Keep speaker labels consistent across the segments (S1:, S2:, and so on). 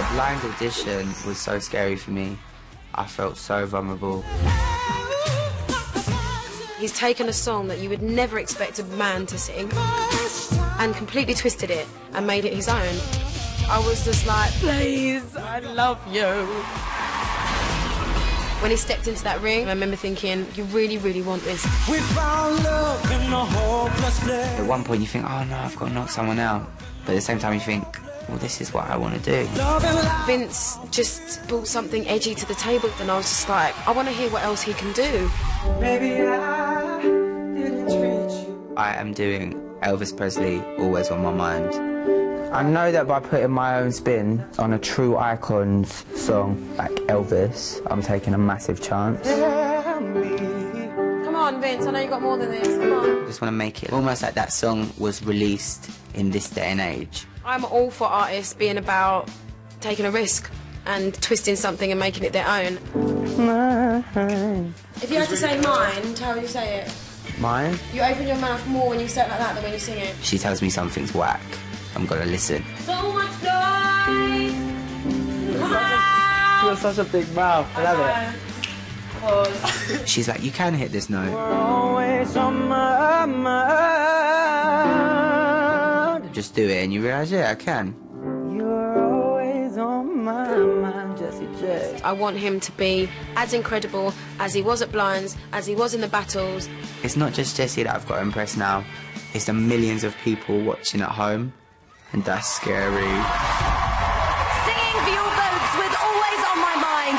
S1: The blind audition was so scary for me. I felt so vulnerable.
S2: He's taken a song that you would never expect a man to sing and completely twisted it and made it his own. I was just like, please, I love you. When he stepped into that ring, I remember thinking, you really, really want this.
S3: We found love in a hopeless place.
S1: At one point you think, oh no, I've got to knock someone out. But at the same time you think, well, this is what I want to do.
S3: Love and life.
S2: Vince just brought something edgy to the table, and I was just like, I want to hear what else he can do.
S3: Maybe I didn't treat you.
S1: I am doing Elvis Presley, always on my mind. I know that by putting my own spin on a true icon's song like Elvis, I'm taking a massive chance.
S3: Tell me.
S2: Come on, Vince, I know you got more than this. Come on.
S1: I just want to make it almost like that song was released in this day and age.
S2: I'm all for artists being about taking a risk and twisting something and making it their own. If you had to say mind, how would you say it?
S1: Mine?
S2: You open your mouth more when you say it like that than when you sing it.
S1: She tells me something's whack. I'm gonna listen.
S2: So much noise.
S4: You're such a big mouth. I love it.
S1: She's like, you can hit this note.
S3: Always on my mind.
S1: Just do it, and you realise, yeah, I can.
S3: You're always on my mind, Jessie J.
S2: I want him to be as incredible as he was at Blinds, as he was in the battles.
S1: It's not just Jessie that I've got to impress now. It's the millions of people watching at home, and that's scary.
S5: Singing for your votes with Always on My Mind,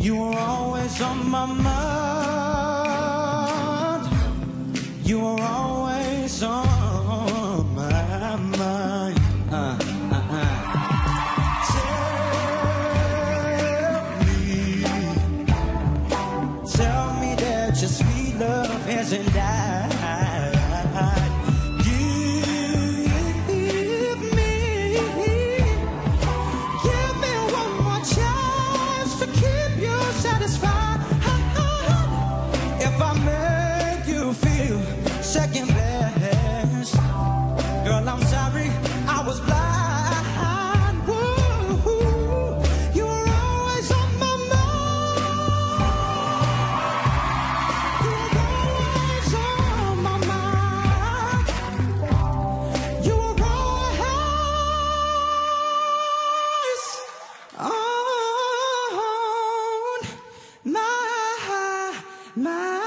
S3: You were always on my mind. You were always girl, I'm sorry I was blind. Woo, you were always on my mind. You were always on my mind. You were always on my mind.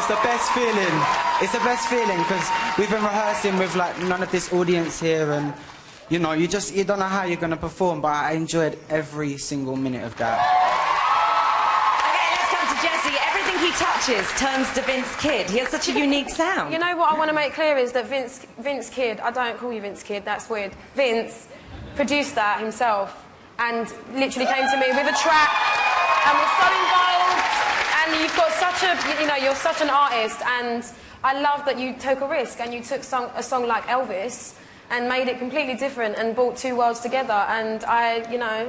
S5: It's
S1: the best feeling. It's the best feeling because we've been rehearsing with like none of this audience here, and you know, you just you don't know how you're gonna perform, but I enjoyed every single minute of that.
S5: Okay, let's come to Jessie. Everything he touches turns to Vince Kidd. He has such a unique sound.
S2: You know what I want to make clear is that Vince, Vince Kidd, I don't call you Vince Kidd, that's weird. Vince produced that himself and literally came to me with a track and was so involved. And you've got such a, you know, you're such an artist and I love that you took a risk and you took song, a song like Elvis and made it completely different and brought two worlds together. And I, you know,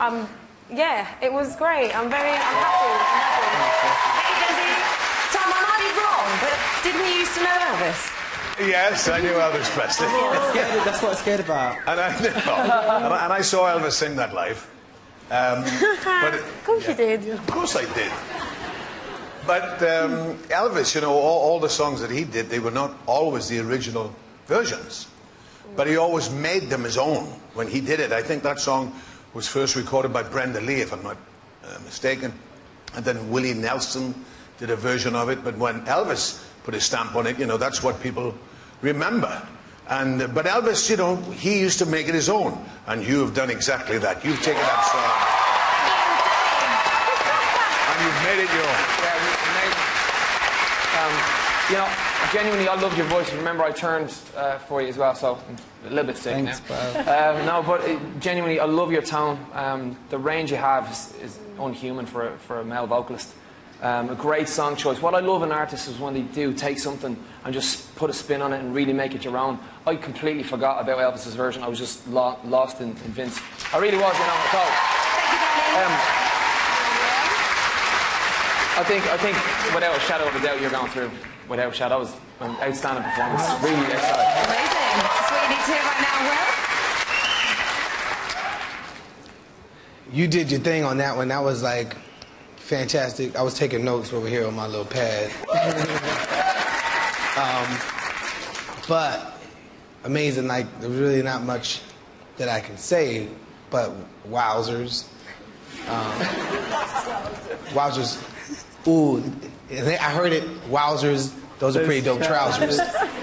S2: um, yeah, it was great. I'm very, I'm happy. I'm happy.
S5: Hey, Jessie. Tom, I might be wrong, but didn't you used to know Elvis?
S6: Yes, I knew Elvis Presley.
S1: Scared, that's what I'm scared about.
S6: and, I, and, I, and I saw Elvis sing that live. Um, but it-
S2: Of course you did.
S6: Of course I did. But um, Elvis, you know, all, all the songs that he did, they were not always the original versions. but he always made them his own when he did it. I think that song was first recorded by Brenda Lee, if I'm not uh, mistaken, and then Willie Nelson did a version of it. But when Elvis put his stamp on it, you know, that's what people remember. And, uh, but Elvis, you know, he used to make it his own, and you have done exactly that. You've taken that song and you've made it your own.
S7: Yeah, it was amazing. Um, you know, genuinely, I loved your voice. Remember, I turned uh, for you as well, so I'm a little bit sick
S1: Thanks,
S7: now. Um, no, but uh, genuinely, I love your tone. Um, the range you have is, is unhuman for a, for a male vocalist. Um, a great song choice. What I love in artists is when they do take something and just put a spin on it and really make it your own. I completely forgot about Elvis's version. I was just lo- lost in, in Vince. I really was, you know. So, um, I think, I think, without a shadow of a doubt, you're going through. Without a shadow, it was an outstanding performance. Really exciting.
S5: Amazing. That's what you need to hear right now, Will.
S8: You did your thing on that one. That was like fantastic. I was taking notes over here on my little pad. um, but amazing. Like there's really not much that I can say, but wowzers. Um, wowzers. Ooh, I heard it. Wowzers. Those are pretty dope trousers.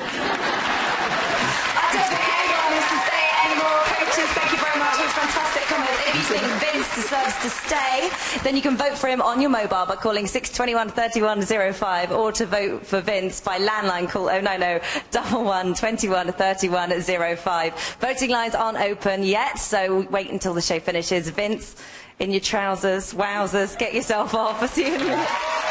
S5: think Vince deserves to stay, then you can vote for him on your mobile by calling 621 3105 or to vote for Vince by landline call 090 11 21 31 05. Voting lines aren't open yet, so wait until the show finishes. Vince, in your trousers, wowzers, get yourself off. I'll see you in a minute.